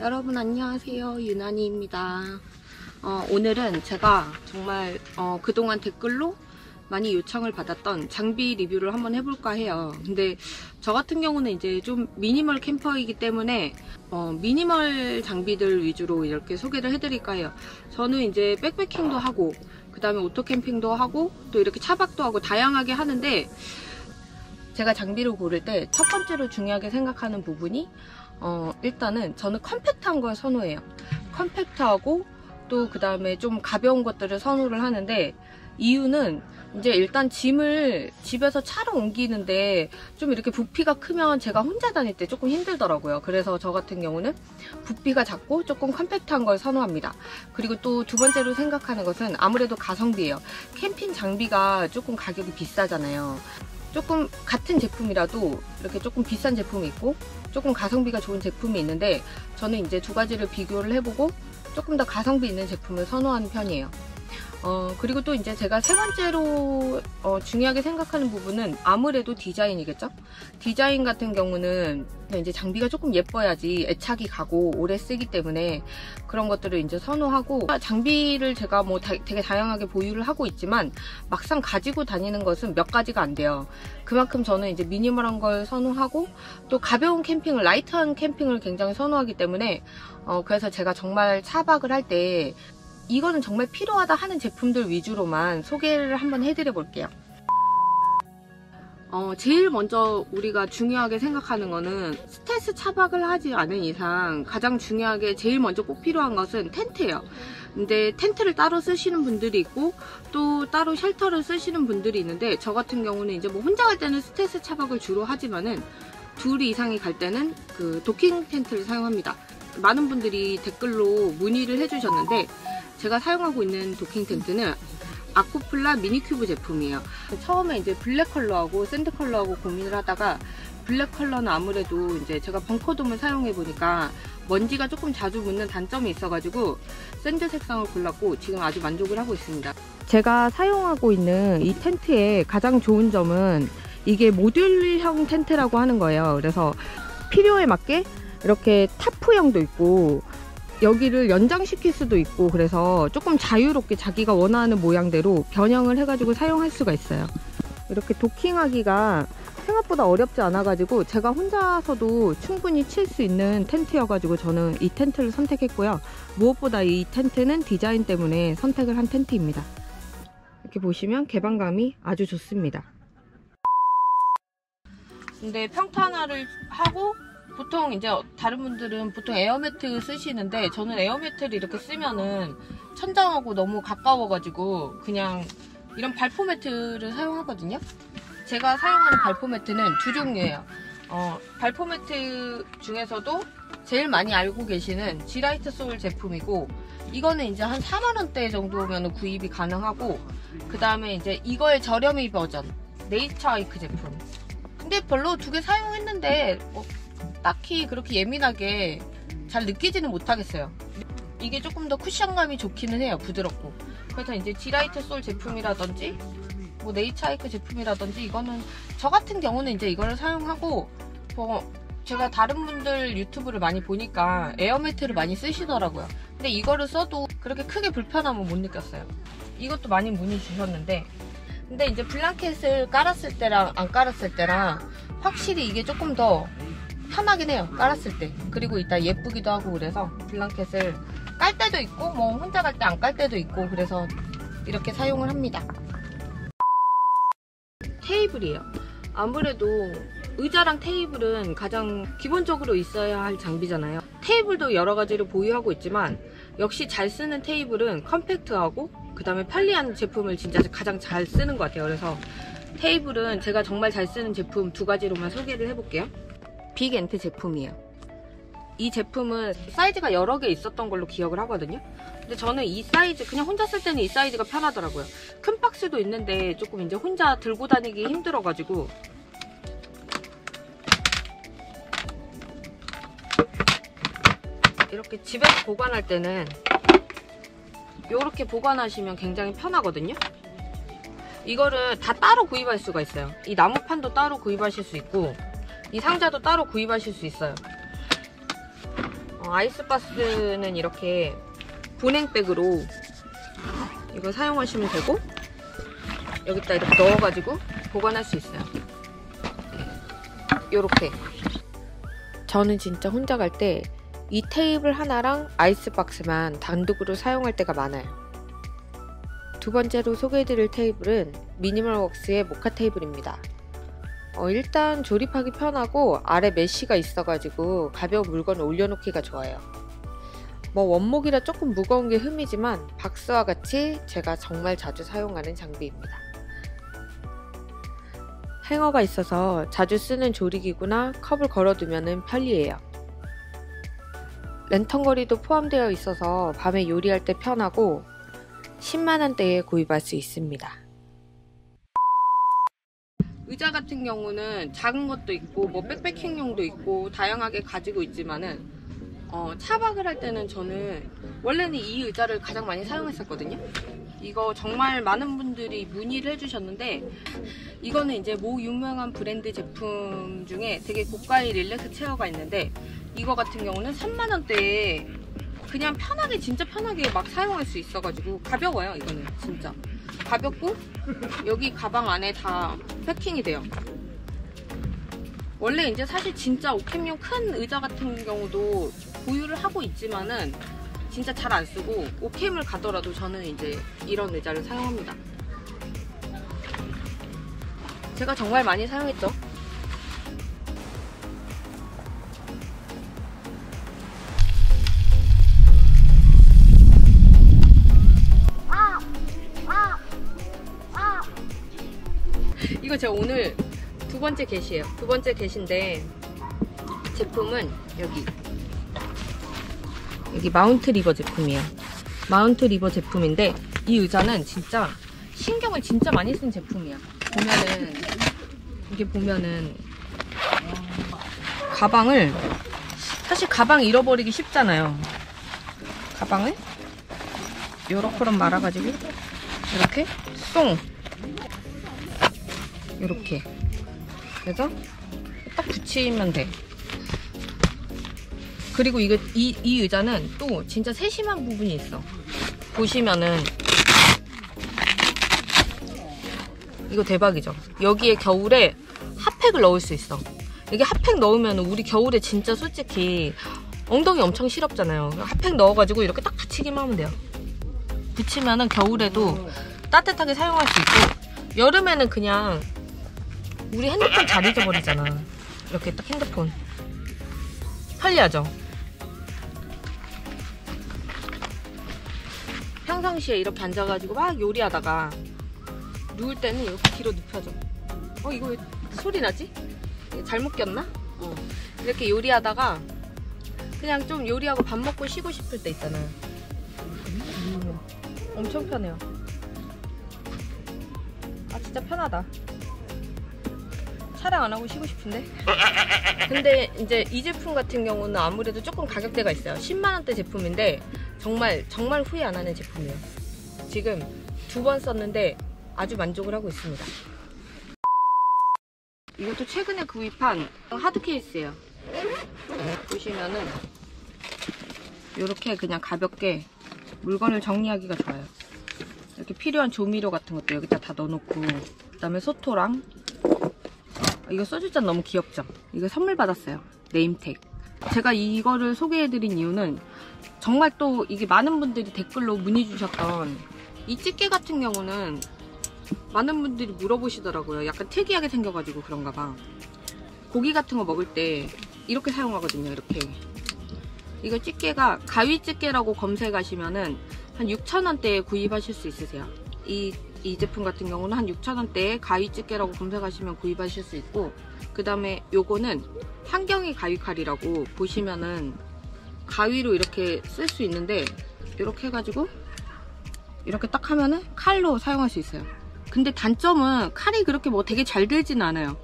여러분 안녕하세요. 유난이입니다. 어, 오늘은 제가 정말 어, 그동안 댓글로 많이 요청을 받았던 장비 리뷰를 한번 해볼까 해요. 근데 저 같은 경우는 이제 좀 minimal camper이기 때문에 어, 미니멀 장비들 위주로 이렇게 소개를 해드릴까 해요. 저는 이제 backpacking도 하고 그 다음에 오토 캠핑도 하고 또 이렇게 차박도 하고 다양하게 하는데 제가 장비를 고를 때 첫 번째로 중요하게 생각하는 부분이 어, 일단은 저는 컴팩트한 걸 선호해요. 컴팩트하고 또 그 다음에 좀 가벼운 것들을 선호를 하는데 이유는 이제 일단 짐을 집에서 차로 옮기는데 좀 이렇게 부피가 크면 제가 혼자 다닐 때 조금 힘들더라고요. 그래서 저 같은 경우는 부피가 작고 조금 컴팩트한 걸 선호합니다. 그리고 또 두 번째로 생각하는 것은 아무래도 가성비예요. 캠핑 장비가 조금 가격이 비싸잖아요. 조금 같은 제품이라도 이렇게 조금 비싼 제품이 있고 조금 가성비가 좋은 제품이 있는데 저는 이제 두 가지를 비교를 해보고 조금 더 가성비 있는 제품을 선호하는 편이에요. 어, 그리고 또 이제 제가 세 번째로 어, 중요하게 생각하는 부분은 아무래도 디자인이겠죠? 디자인 같은 경우는 이제 장비가 조금 예뻐야지 애착이 가고 오래 쓰기 때문에 그런 것들을 이제 선호하고 장비를 제가 뭐 다, 되게 다양하게 보유를 하고 있지만 막상 가지고 다니는 것은 몇 가지가 안 돼요. 그만큼 저는 이제 minimal한 걸 선호하고 또 가벼운 캠핑을 light한 캠핑을 굉장히 선호하기 때문에 어, 그래서 제가 정말 차박을 할때 이거는 정말 필요하다 하는 제품들 위주로만 소개를 한번 해드려 볼게요. 어, 제일 먼저 우리가 중요하게 생각하는 거는 스텔스 차박을 하지 않은 이상 가장 중요하게 제일 먼저 꼭 필요한 것은 텐트예요. 근데 텐트를 따로 쓰시는 분들이 있고 또 따로 shelter를 쓰시는 분들이 있는데 저 같은 경우는 이제 뭐 혼자 갈 때는 스텔스 차박을 주로 하지만은 둘 이상이 갈 때는 그 도킹 텐트를 사용합니다. 많은 분들이 댓글로 문의를 해주셨는데 제가 사용하고 있는 도킹 텐트는 아코플라 미니큐브 제품이에요. 처음에 이제 블랙 컬러하고 sand 컬러하고 고민을 하다가 블랙 컬러는 아무래도 이제 제가 벙커돔을 사용해 보니까 먼지가 조금 자주 묻는 단점이 있어가지고 sand 색상을 골랐고 지금 아주 만족을 하고 있습니다. 제가 사용하고 있는 이 텐트의 가장 좋은 점은 이게 모듈형 텐트라고 하는 거예요. 그래서 필요에 맞게 이렇게 tarp형도 있고 여기를 연장시킬 수도 있고 그래서 조금 자유롭게 자기가 원하는 모양대로 변형을 해가지고 사용할 수가 있어요. 이렇게 도킹하기가 생각보다 어렵지 않아 가지고 제가 혼자서도 충분히 칠 수 있는 텐트여가지고 저는 이 텐트를 선택했고요. 무엇보다 이 텐트는 디자인 때문에 선택을 한 텐트입니다. 이렇게 보시면 개방감이 아주 좋습니다. 근데 평탄화를 하고 보통 이제 다른 분들은 보통 에어매트 쓰시는데 저는 에어매트를 이렇게 쓰면은 천장하고 너무 가까워가지고 그냥 이런 발포 매트를 사용하거든요. 제가 사용하는 발포 매트는 두 종류예요. 어, 발포 매트 중에서도 제일 많이 알고 계시는 지라이트 소울 제품이고 이거는 이제 한 4만원대 정도면 구입이 가능하고 그 다음에 이제 이거의 저렴이 버전 네이처 아이크 제품 근데 별로 두 개 사용했는데 뭐 딱히 그렇게 예민하게 잘 느끼지는 못하겠어요. 이게 조금 더 쿠션감이 좋기는 해요. 부드럽고. 그래서 이제 지라이트 솔 제품이라든지 뭐 네이처하이크 제품이라든지 이거는 저 같은 경우는 이제 이거를 사용하고 뭐 제가 다른 분들 유튜브를 많이 보니까 에어매트를 많이 쓰시더라고요. 근데 이거를 써도 그렇게 크게 불편함은 못 느꼈어요. 이것도 많이 문의 주셨는데 근데 이제 블랑켓을 깔았을 때랑 안 깔았을 때랑 확실히 이게 조금 더 편하긴 해요 깔았을 때. 그리고 이따 예쁘기도 하고 그래서 blanket을 깔 때도 있고 뭐 혼자 갈 때 안 깔 때도 있고 그래서 이렇게 사용을 합니다. 테이블이에요. 아무래도 의자랑 테이블은 가장 기본적으로 있어야 할 장비잖아요. 테이블도 여러 가지를 보유하고 있지만 역시 잘 쓰는 테이블은 compact하고 그 다음에 편리한 제품을 진짜 가장 잘 쓰는 것 같아요. 그래서 테이블은 제가 정말 잘 쓰는 제품 두 가지로만 소개를 해볼게요 빅엔트 제품이에요. 이 제품은 사이즈가 여러 개 있었던 걸로 기억을 하거든요. 근데 저는 이 사이즈 그냥 혼자 쓸 때는 이 사이즈가 편하더라고요. 큰 박스도 있는데 조금 이제 혼자 들고 다니기 힘들어가지고 이렇게 집에서 보관할 때는 이렇게 보관하시면 굉장히 편하거든요. 이거를 다 따로 구입할 수가 있어요. 이 나무판도 따로 구입하실 수 있고 이 상자도 따로 구입하실 수 있어요. 어, 어, 아이스박스는 이렇게 보냉백으로 이거 사용하시면 되고 여기다 이렇게 넣어가지고 보관할 수 있어요. 이렇게. 저는 진짜 혼자 갈 때 이 테이블 하나랑 아이스박스만 단독으로 사용할 때가 많아요. 두 번째로 소개해드릴 테이블은 미니멀웍스의 모카 테이블입니다. 어, 일단 조립하기 편하고 아래 메쉬가 있어가지고 가벼운 물건을 올려놓기가 좋아요. 뭐 원목이라 조금 무거운 게 흠이지만 박스와 같이 제가 정말 자주 사용하는 장비입니다. 행어가 있어서 자주 쓰는 조리기구나 컵을 걸어두면 편리해요. 랜턴 거리도 포함되어 있어서 밤에 요리할 때 편하고 10만원대에 구입할 수 있습니다. 의자 같은 경우는 작은 것도 있고 뭐 백패킹용도 있고 다양하게 가지고 있지만은 어, 차박을 할 때는 저는 원래는 이 의자를 가장 많이 사용했었거든요. 이거 정말 많은 분들이 문의를 해주셨는데 이거는 이제 모 유명한 브랜드 제품 중에 되게 고가의 릴렉스 체어가 있는데 이거 같은 경우는 3만원대에 그냥 편하게 진짜 편하게 막 사용할 수 있어가지고 가벼워요 이거는 진짜 가볍고 여기 가방 안에 다 패킹이 돼요. 원래 이제 사실 진짜 오캠용 큰 의자 같은 경우도 보유를 하고 있지만은 진짜 잘 안 쓰고 오캠을 가더라도 저는 이제 이런 의자를 사용합니다. 제가 정말 많이 사용했죠 제가 오늘 두 번째 개시예요. 두 번째 개시인데 제품은 여기 여기 마운트 리버 제품이에요. 마운트 리버 제품인데 이 의자는 진짜 신경을 진짜 많이 쓴 제품이야. 보면은 이게 보면은 가방을 사실 가방 잃어버리기 쉽잖아요. 가방을 요렇게럼 말아가지고 이렇게 쏙 이렇게. 그래서 딱 붙이면 돼. 그리고 이거 이, 이 의자는 또 진짜 세심한 부분이 있어. 보시면은 이거 대박이죠? 여기에 겨울에 핫팩을 넣을 수 있어. 이게 핫팩 넣으면 우리 겨울에 진짜 솔직히 엉덩이 엄청 시렵잖아요. 핫팩 넣어가지고 이렇게 딱 붙이기만 하면 돼요. 붙이면은 겨울에도 따뜻하게 사용할 수 있고 여름에는 그냥 우리 핸드폰 잘 잊어버리잖아. 이렇게 딱 핸드폰. 편리하죠? 평상시에 이렇게 앉아가지고 막 요리하다가 누울 때는 이렇게 뒤로 눕혀져. 어, 이거 왜 소리 나지? 잘못 꼈나? 어. 이렇게 요리하다가 그냥 좀 요리하고 밥 먹고 쉬고 싶을 때 있잖아요. 엄청 편해요. 아, 진짜 편하다. 촬영 안 하고 쉬고 싶은데? 근데 이제 이 제품 같은 경우는 아무래도 조금 가격대가 있어요. 10만원대 제품인데 정말 정말 후회 안 하는 제품이에요. 지금 두 번 썼는데 아주 만족을 하고 있습니다. 이것도 최근에 구입한 하드 케이스예요. 보시면은 이렇게 그냥 가볍게 물건을 정리하기가 좋아요. 이렇게 필요한 조미료 같은 것도 여기다 다 넣어놓고 그 다음에 소토랑 이거 소주잔 너무 귀엽죠? 이거 선물 받았어요. 네임택. 제가 이거를 소개해드린 이유는 정말 또 이게 많은 분들이 댓글로 문의 주셨던 이 집게 같은 경우는 많은 분들이 물어보시더라고요. 약간 특이하게 생겨가지고 그런가 봐. 고기 같은 거 먹을 때 이렇게 사용하거든요. 이렇게. 이거 집게가 가위 집게라고 검색하시면은 한 6,000원대에 구입하실 수 있으세요. 이 이 제품 같은 경우는 한 6,000원대에 가위 집게라고 검색하시면 구입하실 수 있고 그 다음에 요거는 환경이 가위 칼이라고 보시면은 가위로 이렇게 쓸 수 있는데 이렇게 해가지고 이렇게 딱 하면은 칼로 사용할 수 있어요. 근데 단점은 칼이 그렇게 뭐 되게 잘 들진 않아요.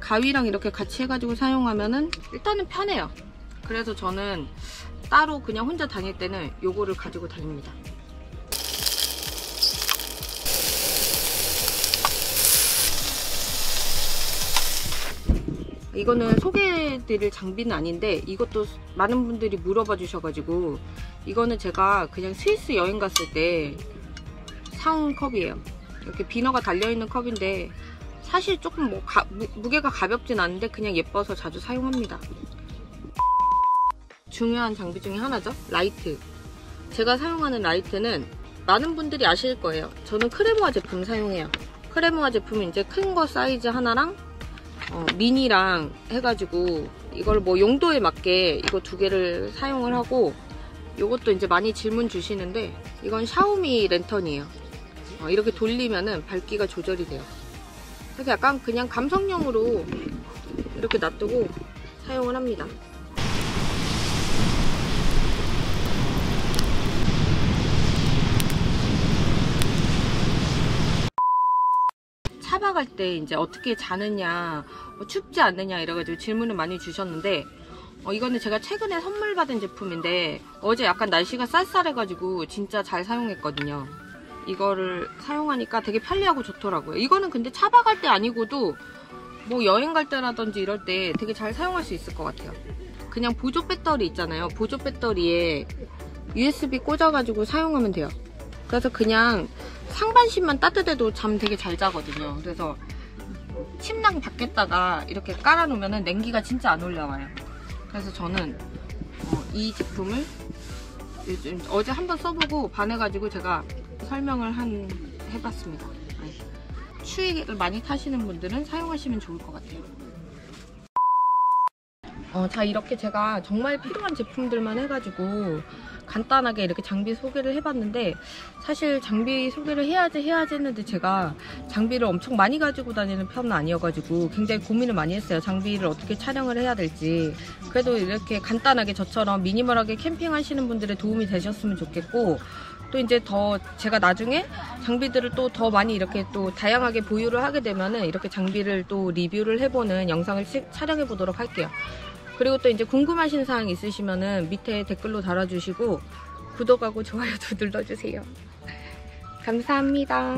가위랑 이렇게 같이 해가지고 사용하면은 일단은 편해요. 그래서 저는 따로 그냥 혼자 다닐 때는 요거를 가지고 다닙니다 이거는 소개해드릴 장비는 아닌데 이것도 많은 분들이 물어봐 주셔가지고 이거는 제가 그냥 스위스 여행 갔을 때 사온 컵이에요. 이렇게 비너가 달려있는 컵인데 사실 조금 뭐 가- 무, 무게가 가볍진 않은데 그냥 예뻐서 자주 사용합니다. 중요한 장비 중에 하나죠. 라이트. 제가 사용하는 라이트는 많은 분들이 아실 거예요. 저는 크레모아 제품 사용해요. 크레모아 제품은 이제 큰 거 사이즈 하나랑 어, 미니랑 해가지고 이걸 뭐 용도에 맞게 이거 두 개를 사용을 하고 이것도 이제 많이 질문 주시는데 이건 샤오미 랜턴이에요. 어, 이렇게 돌리면은 밝기가 조절이 돼요. 그래서 약간 그냥 감성용으로 이렇게 놔두고 사용을 합니다. 차박할 때 이제 어떻게 자느냐, 뭐 춥지 않느냐 이래가지고 질문을 많이 주셨는데 어, 이거는 제가 최근에 선물 받은 제품인데 어제 약간 날씨가 쌀쌀해가지고 진짜 잘 사용했거든요. 이거를 사용하니까 되게 편리하고 좋더라고요. 이거는 근데 차박할 때 아니고도 뭐 여행 갈 때라든지 이럴 때 되게 잘 사용할 수 있을 것 같아요. 그냥 보조 배터리 있잖아요. 보조 배터리에 USB 꽂아가지고 사용하면 돼요. 그래서 그냥 상반신만 따뜻해도 잠 되게 잘 자거든요. 그래서 침낭 밖에다가 이렇게 깔아놓으면 냉기가 진짜 안 올라와요. 그래서 저는 어, 이 제품을 어제 한번 써보고 반해가지고 제가 설명을 한 해봤습니다. 네. 추위를 많이 타시는 분들은 사용하시면 좋을 것 같아요. 어, 자 이렇게 제가 정말 필요한 제품들만 해가지고 간단하게 이렇게 장비 소개를 해봤는데 사실 장비 소개를 해야지 해야지 했는데 제가 장비를 엄청 많이 가지고 다니는 편은 아니어가지고 굉장히 고민을 많이 했어요 장비를 어떻게 촬영을 해야 될지 그래도 이렇게 간단하게 저처럼 미니멀하게 캠핑하시는 분들의 도움이 되셨으면 좋겠고 또 이제 더 제가 나중에 장비들을 또 더 많이 이렇게 또 다양하게 보유를 하게 되면은 이렇게 장비를 또 리뷰를 해보는 영상을 시- 촬영해 보도록 할게요. 그리고 또 이제 궁금하신 사항 있으시면은 밑에 댓글로 달아주시고 구독하고 좋아요도 눌러주세요. 감사합니다.